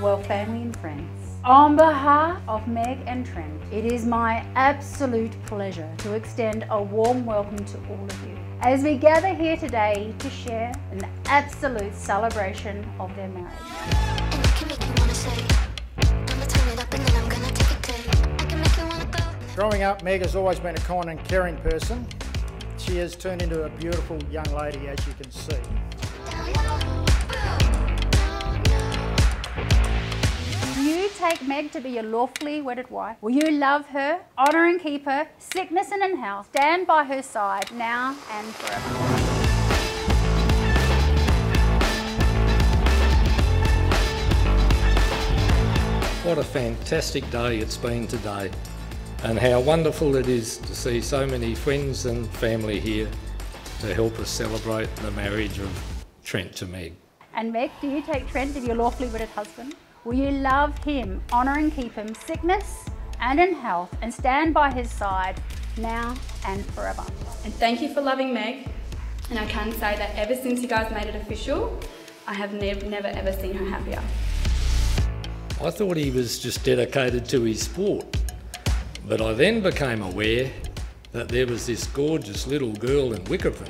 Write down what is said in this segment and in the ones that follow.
Well, family and friends, on behalf of Meg and Trent, it is my absolute pleasure to extend a warm welcome to all of you as we gather here today to share an absolute celebration of their marriage. Growing up, Meg has always been a kind and caring person. She has turned into a beautiful young lady, as you can see. Take Meg to be your lawfully wedded wife? Will you love her, honour and keep her, sickness and in health, stand by her side now and forever? What a fantastic day it's been today, and how wonderful it is to see so many friends and family here to help us celebrate the marriage of Trent to Meg. And Meg, do you take Trent to be your lawfully wedded husband? Will you love him, honour and keep him, sickness and in health, and stand by his side now and forever? And thank you for loving Meg. And I can say that ever since you guys made it official, I have nev never ever seen her happier. I thought he was just dedicated to his sport, but I then became aware that there was this gorgeous little girl in Wickerton.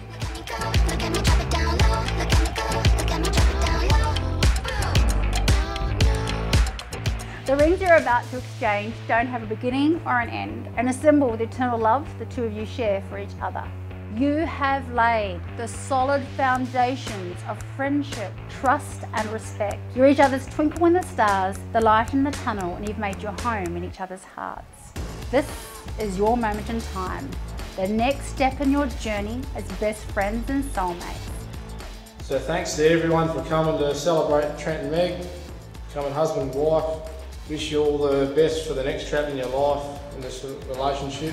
The rings you're about to exchange don't have a beginning or an end, and a symbol the eternal love the two of you share for each other. You have laid the solid foundations of friendship, trust, and respect. You're each other's twinkle in the stars, the light in the tunnel, and you've made your home in each other's hearts. This is your moment in time, the next step in your journey as best friends and soulmates. So thanks to everyone for coming to celebrate Trent and Meg, becoming husband and wife. Wish you all the best for the next chapter in your life in this relationship.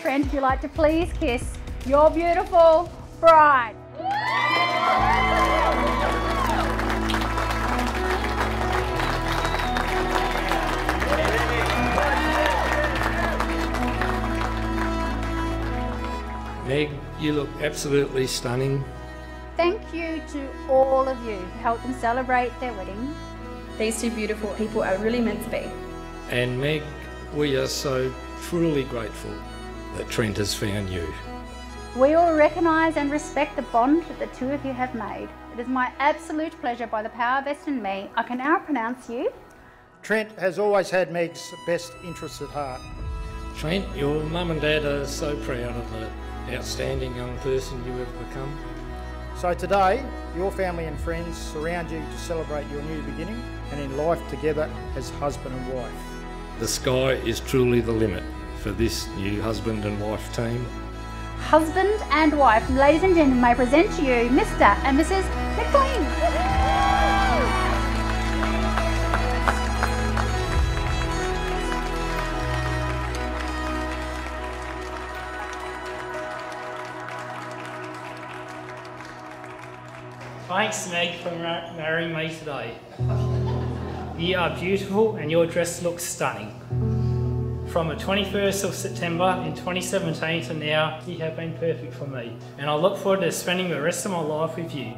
Trent, if you'd like to please kiss your beautiful bride. You look absolutely stunning. Thank you to all of you who helped them celebrate their wedding. These two beautiful people are really meant to be. And Meg, we are so truly grateful that Trent has found you. We all recognise and respect the bond that the two of you have made. It is my absolute pleasure by the power vested in me, I can now pronounce you Trent has always had Meg's best interests at heart. Trent, your mum and dad are so proud of the outstanding young person you have become. So today, your family and friends surround you to celebrate your new beginning and in life together as husband and wife. The sky is truly the limit for this new husband and wife team. husband and wife. Ladies and gentlemen, may I present to you Mr. and Mrs. McLean. Thanks, Meg, for mar- marrying me today. You are beautiful and your dress looks stunning. From the 21st of September in 2017 to now, you have been perfect for me. And I look forward to spending the rest of my life with you.